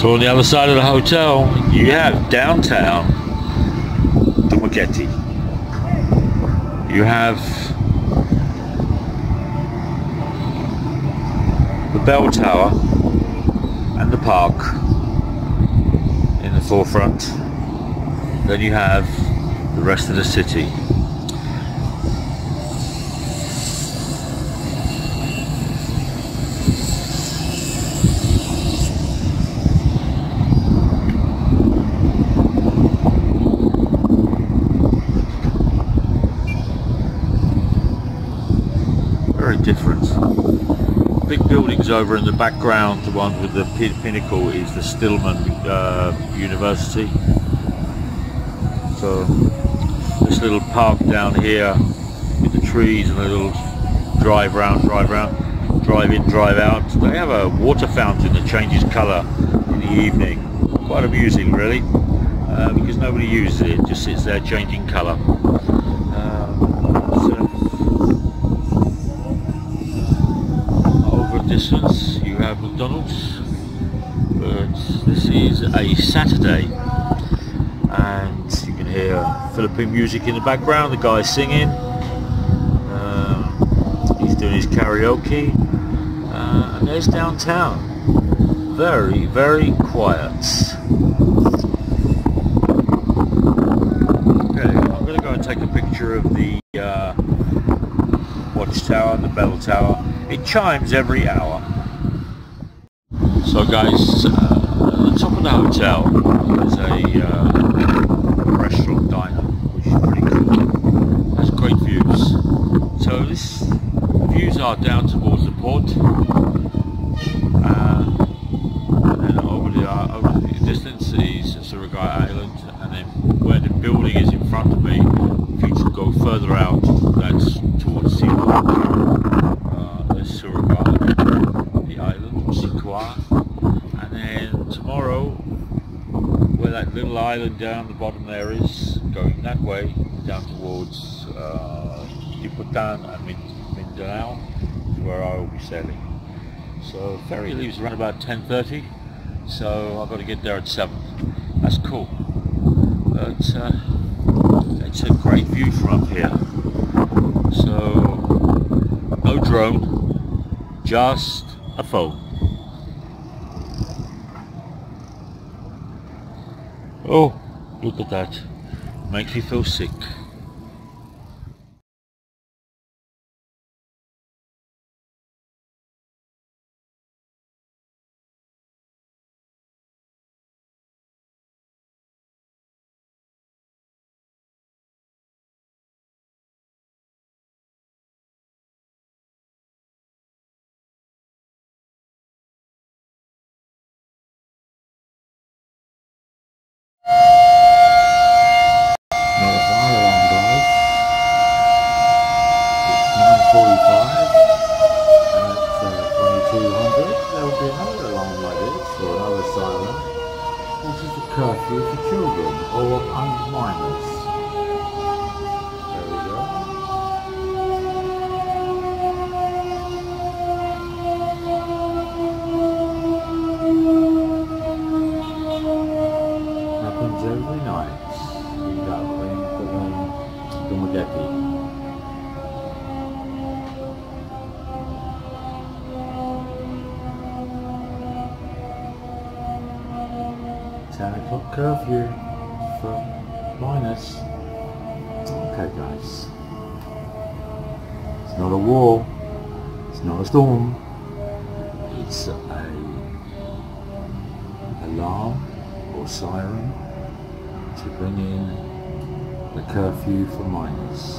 So on the other side of the hotel, you have downtown Dumaguete. You have the bell tower and the park in the forefront. Then you have the rest of the city. Very different. Big buildings over in the background, the one with the pin- pinnacle is the Silliman uh, University. So this little park down here with the trees and a little drive round, drive round, drive in, drive out. They have a water fountain that changes colour in the evening. Quite amusing really, uh, because nobody uses it, it just sits there changing colour. McDonald's, but this is a Saturday and you can hear Philippine music in the background, the guy's singing, um, he's doing his karaoke, uh, and there's downtown. Very, very quiet. Okay, I'm to go and take a picture of the uh, watchtower and the bell tower. It chimes every hour. So guys, uh, at the top of the hotel is a uh, restaurant diner, which is pretty cool. Has great views. So this views are down towards the port. Uh, and then over the, uh, the distance is Island, and then where the building is in front of me, if you go further out, that's towards Cebu. Uh, there's Surigao, the island, Sikwa, and then tomorrow, where that little island down the bottom there is, going that way, down towards uh, Dapitan and Min- Mindanao, is where I will be sailing. So ferry leaves around about 10.30, so I've got to get there at 7. That's cool. But uh, it's a great view from up here. So, no drone, just a phone. Oh, look at that. Makes me feel sick. Curfew for children or under minors. There we go. Happens every night. Dumaguete. Ten o'clock curfew for minus. Okay, guys. It's not a war. It's not a storm. It's a alarm or siren to bring in the curfew for minors.